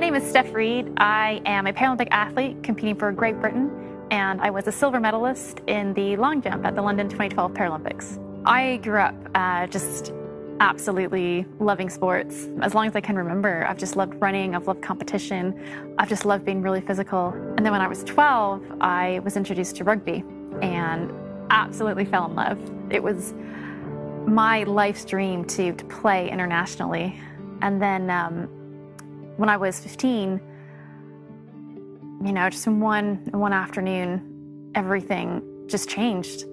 Stef Reid. I am a Paralympic athlete competing for Great Britain, and I was a silver medalist in the long jump at the London 2012 Paralympics. I grew up uh, just absolutely loving sports. As long as I can remember, I've just loved running, I've loved competition, I've just loved being really physical. And then when I was 12, I was introduced to rugby and absolutely fell in love. It was my life's dream to, to play internationally. And then um, when I was 15, you know, just in one, one afternoon, everything just changed.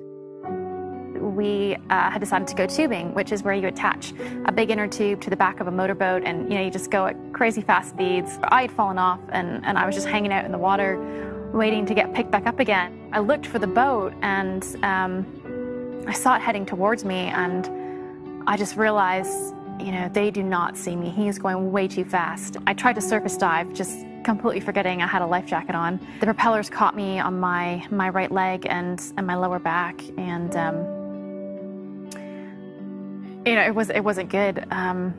We uh, had decided to go tubing, which is where you attach a big inner tube to the back of a motorboat and, you know, you just go at crazy fast speeds. I had fallen off and, and I was just hanging out in the water waiting to get picked back up again. I looked for the boat and um, I saw it heading towards me and I just realized, you know, they do not see me. He is going way too fast. I tried to surface dive, just completely forgetting I had a life jacket on. The propellers caught me on my, my right leg and, and my lower back and um, you know, it, was, it wasn't good. Um,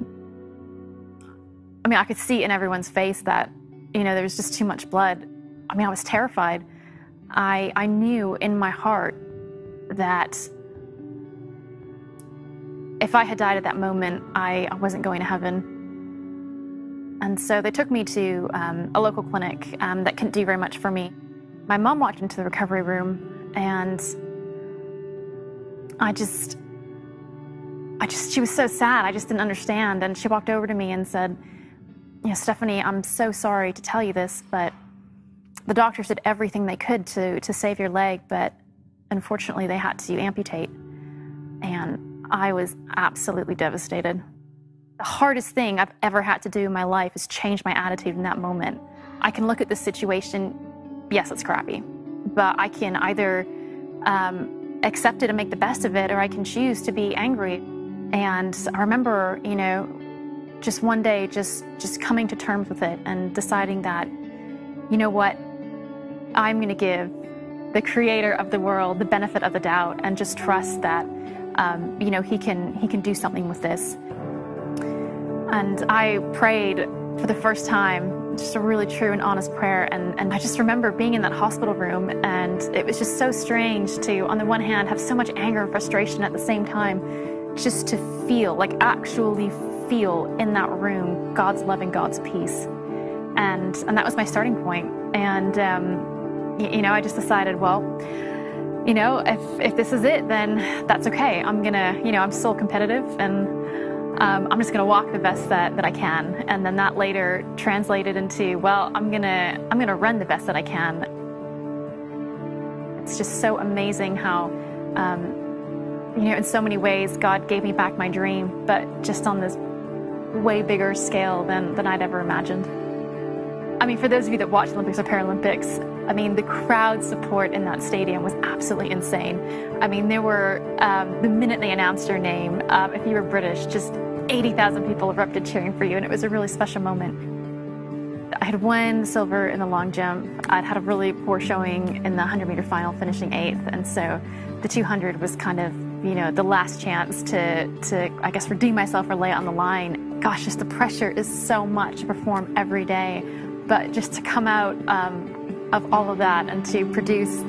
I mean, I could see in everyone's face that, you know, there was just too much blood. I mean, I was terrified. I, I knew in my heart that if I had died at that moment, I, I wasn't going to heaven. And so they took me to um, a local clinic um, that couldn't do very much for me. My mom walked into the recovery room and I just, I just, she was so sad. I just didn't understand. And she walked over to me and said, know, Stefanie, I'm so sorry to tell you this, but the doctors did everything they could to, to save your leg, but unfortunately they had to amputate. And I was absolutely devastated. The hardest thing I've ever had to do in my life is change my attitude in that moment. I can look at the situation, yes, it's crappy, but I can either um, accept it and make the best of it, or I can choose to be angry. And I remember, you know, just one day just just coming to terms with it and deciding that, you know what, I'm going to give the creator of the world the benefit of the doubt and just trust that um, you know he can he can do something with this. And i prayed for the first time just a really true and honest prayer. And, and i just remember being in that hospital room and it was just so strange to on the one hand have so much anger and frustration at the same time just to feel like actually feel in that room god's love and god's peace. And and that was my starting point. and um, you know, I just decided, well, you know, if, if this is it, then that's okay. I'm gonna, you know, I'm still competitive and um, I'm just gonna walk the best that, that I can. And then that later translated into, well, I'm gonna, I'm gonna run the best that I can. It's just so amazing how, um, you know, in so many ways, God gave me back my dream, but just on this way bigger scale than, than I'd ever imagined. I mean, for those of you that watch Olympics or Paralympics, I mean, the crowd support in that stadium was absolutely insane. I mean, there were, um, the minute they announced your name, um, if you were British, just 80,000 people erupted cheering for you, and it was a really special moment. I had won silver in the long jump. I'd had a really poor showing in the 100 meter final, finishing eighth, and so the 200 was kind of, you know, the last chance to, to I guess, redeem myself or lay it on the line. Gosh, just the pressure is so much to perform every day but just to come out um, of all of that and to produce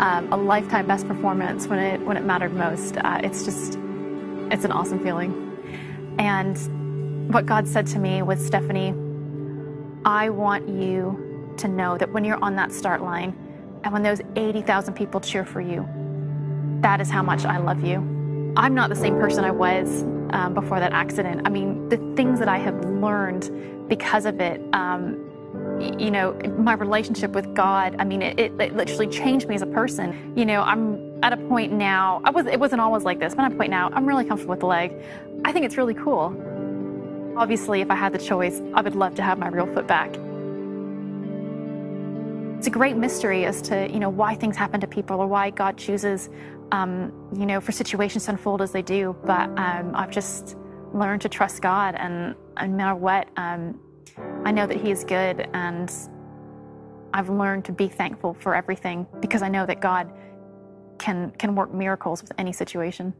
um, a lifetime best performance when it when it mattered most, uh, it's just it's an awesome feeling. And what God said to me was, Stefanie, I want you to know that when you're on that start line and when those 80,000 people cheer for you, that is how much I love you. I'm not the same person I was um, before that accident. I mean, the things that I have learned because of it, um, you know, my relationship with God, I mean, it, it, literally changed me as a person. You know, I'm at a point now, I was, it wasn't always like this, but at a point now, I'm really comfortable with the leg. I think it's really cool. Obviously, if I had the choice, I would love to have my real foot back. It's a great mystery as to, you know, why things happen to people or why God chooses, um, you know, for situations to unfold as they do. But um, I've just learned to trust God and, and no matter what, um, I know that He is good, and I've learned to be thankful for everything because I know that God can, can work miracles with any situation.